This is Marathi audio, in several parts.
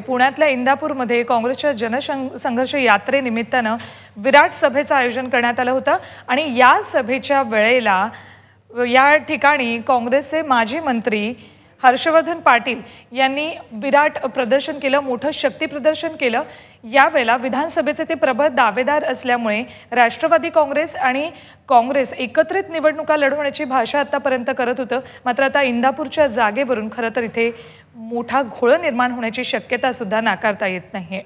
पुण्यातल्या इंदापूरमध्ये काँग्रेसच्या जनसंघर्ष यात्रेनिमित्तानं विराट सभेचं आयोजन करण्यात आलं होतं. आणि या सभेच्या वेळेला या ठिकाणी काँग्रेसचे माजी मंत्री हर्षवर्धन पाटील यांनी विराट प्रदर्शन केलं मोठं शक्ती प्रदर्शन केलं. यावेळेला विधानसभेचे ते प्रबळ दावेदार असल्यामुळे राष्ट्रवादी काँग्रेस आणि काँग्रेस एकत्रित निवडणुका लढवण्याची भाषा आतापर्यंत करत होतं. मात्र आता इंदापूरच्या जागेवरून खरं तर इथे मोठा घोळ निर्माण होण्याची शक्यता सुद्धा नाकारता येत नाहीये.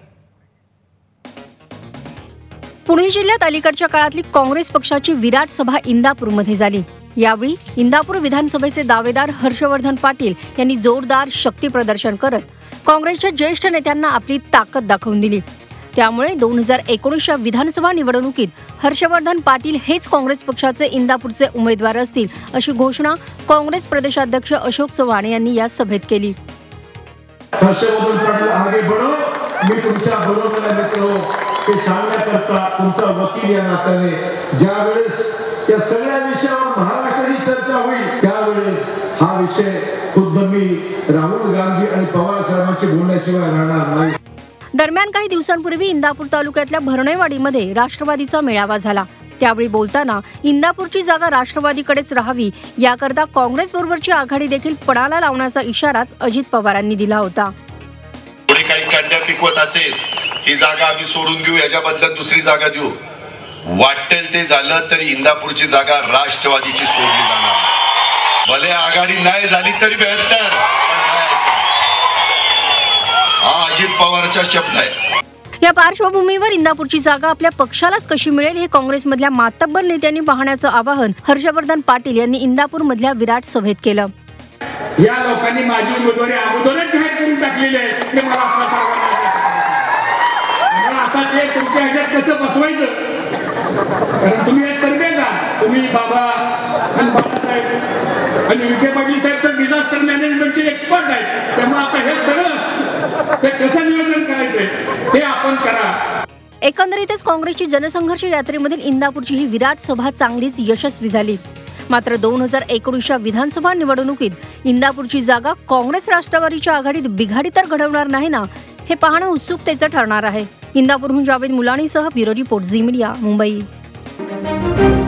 पुणे जिल्ह्यात अलीकडच्या काळातली काँग्रेस पक्षाची विराट सभा इंदापूरमध्ये झाली. यावेळी इंदापूर विधानसभेचे दावेदार हर्षवर्धन पाटील यांनी जोरदार शक्ती प्रदर्शन करत काँग्रेसच्या ज्येष्ठ नेत्यांना आपली ताकद दाखवून दिली. त्यामुळे दोन हजार एकोणीसच्या विधानसभा निवडणुकीत हर्षवर्धन पाटील हेच काँग्रेस पक्षाचे इंदापूरचे उमेदवार असतील अशी घोषणा काँग्रेस प्रदेशाध्यक्ष अशोक चव्हाण यांनी या सभेत केली. मी तुमच्या बरोबर मित्र ते सांगण्याकरता तुमचा वकील या नात्याने ज्यावेळेस त्या सगळ्या विषयावर होईल. त्यावेळेस हा विषय खुद्द मी राहुल गांधी आणि पवार साहेबांशी बोलण्याशिवाय राहणार नाही. दरम्यान काही दिवसांपूर्वी इंदापूर तालुक्यातल्या भरणेवाडीमध्ये राष्ट्रवादीचा मेळावा झाला. त्यावेळी बोलताना इंदापूरची जागा राष्ट्रवादीकडेच राहावी याकरता काँग्रेस बरोबरची आघाडी देखील पणाला लावण्याचा इशाराच अजित पवारांनी दिला होता. काही कन्या पिकवत असेल ही जागा आम्ही सोडून घेऊ याच्या बदल्यात दुसरी जागा देऊ. वाटेल ते झालं तरी इंदापूरची जागा राष्ट्रवादीची सोडली जाणार भले आघाडी नाही झाली तरी बेहतर हा अजित पवारचा शब्द आहे. या पार्श्वभूमीवर इंदापूरची जागा आपल्या पक्षालाच कशी मिळेल हे काँग्रेसमधल्या मातब्बर नेत्यांनी पाहण्याचं आवाहन हर्षवर्धन पाटील यांनी इंदापूर मधल्या विराट सभेत केलं. या लोकांनी माझी उमेदवारी अगोदरच जाहीर करून टाकलेली आहे. सर्वांना मला आता ते तुमच्या ह्याच्यात कसं बसवायचं? कारण तुम्ही एक तर्फे जा तुम्ही बाबा आणि बाबासाहेब आणि विखे पाटील साहेब तर डिझास्टर मॅनेजमेंटचे एक्सपर्ट आहेत. त्यामुळे आता हे सगळं ते कसं नियोजन करायचंय ते आपण करा. एकंदरीतच काँग्रेसची जनसंघर्ष यात्रेमधील इंदापूरची ही विराट सभा चांगलीच यशस्वी झाली. मात्र दोन हजार एकोणीसच्या विधानसभा निवडणुकीत इंदापूरची जागा काँग्रेस राष्ट्रवादीच्या आघाडीत बिघाडी तर घडवणार नाही ना हे पाहणं उत्सुकतेचं ठरणार आहे. इंदापूरहून Javed मुलाणीसह bureau report Zee media Mumbai. thank you.